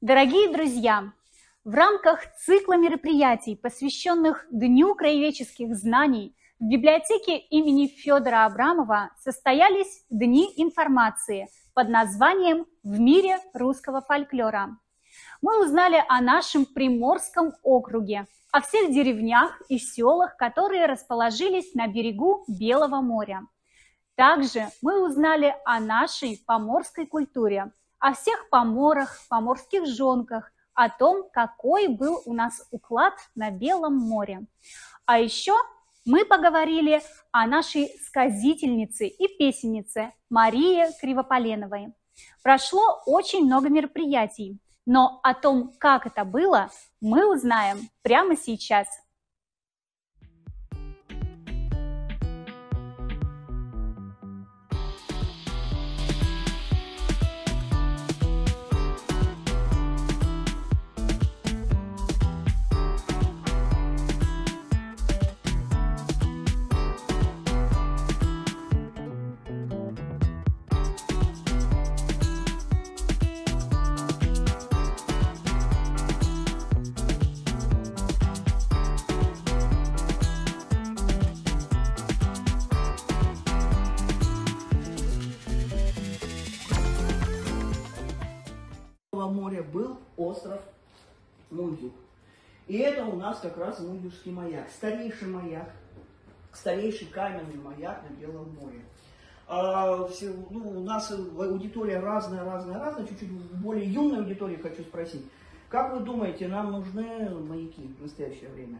Дорогие друзья, в рамках цикла мероприятий, посвященных Дню краеведческих знаний, в библиотеке имени Федора Абрамова состоялись Дни информации под названием «В мире русского фольклора». Мы узнали о нашем Приморском округе, о всех деревнях и селах, которые расположились на берегу Белого моря. Также мы узнали о нашей поморской культуре, о всех поморах, поморских жонках, о том, какой был у нас уклад на Белом море. А еще мы поговорили о нашей сказительнице и песеннице Марии Кривополеновой. Прошло очень много мероприятий, но о том, как это было, мы узнаем прямо сейчас – моря был остров Мундюк. И это у нас как раз Мундюшский маяк, старейший маяк, старейший каменный маяк на Белом море. А, все, ну, у нас аудитория разная, разная, разная, чуть-чуть более юная аудитория хочу спросить. Как вы думаете, нам нужны маяки в настоящее время?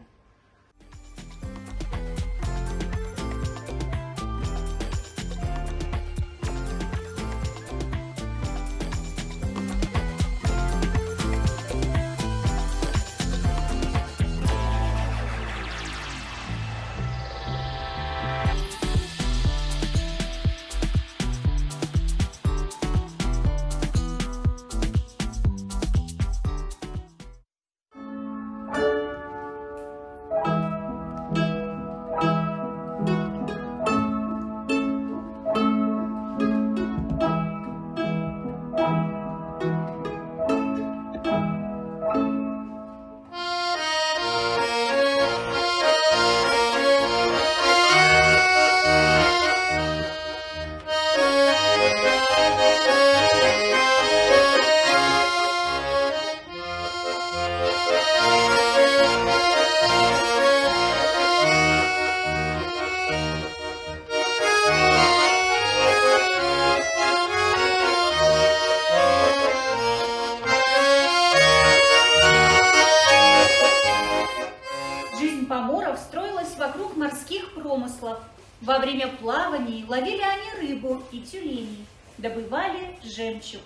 Во время плаваний ловили они рыбу и тюленей, добывали жемчуг.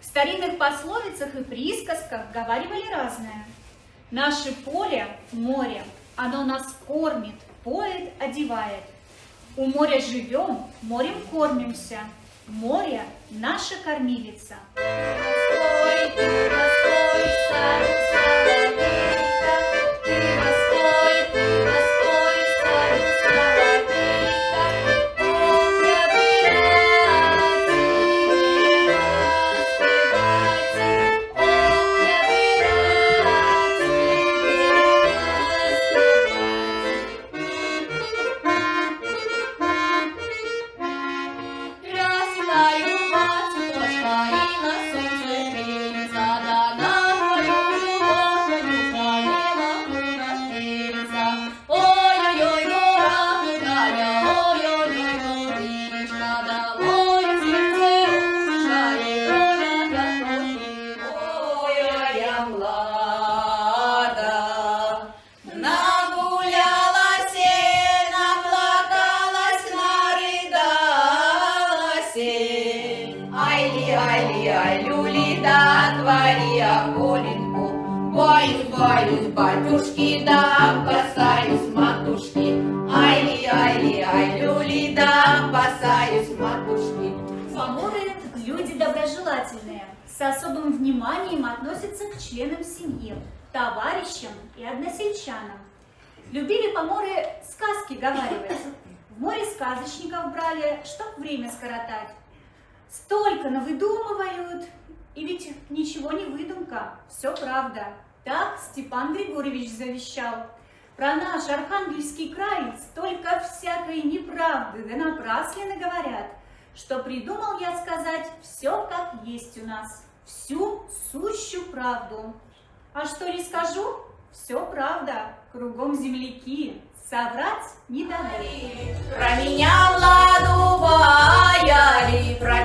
В старинных пословицах и присказках говаривали разное. Наше поле – море, оно нас кормит, поет, одевает. У моря живем, морем кормимся, море – наша кормилица. Постой, ты, постой, Боюсь, батюшки, да, опасаюсь матушки. Ай, ай, ай, люли, да, опасаюсь матушки. Поморы – люди доброжелательные, с особым вниманием относятся к членам семьи, товарищам и односельчанам. Любили поморы сказки говаривать. В море сказочников брали, чтоб время скоротать. Столько навыдумывают, и ведь ничего не выдумка, все правда. Так Степан Григорьевич завещал. Про наш Архангельский край столько всякой неправды да напрасленно говорят, что придумал я сказать все как есть у нас, всю сущую правду. А что ли скажу? Все правда, кругом земляки, соврать не дадут. Про меня Владу баяли, про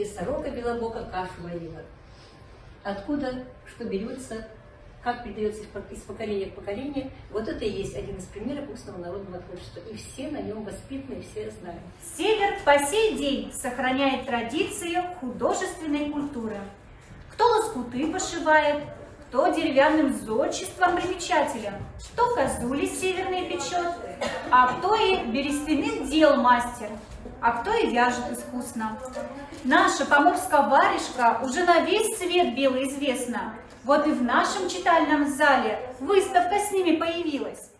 или сорока белобока кашу варила. Откуда, что берется, как передается из пок- из поколения в поколение, вот это и есть один из примеров устного народного творчества. И все на нем воспитаны, все знаем. Север по сей день сохраняет традиции художественной культуры. Кто лоскуты пошивает, кто деревянным зодчеством примечателен, кто козули северные печет, а кто и берестяных дел мастер, а кто и вяжет искусно. Наша поморская варежка уже на весь свет бело известна. Вот и в нашем читальном зале выставка с ними появилась.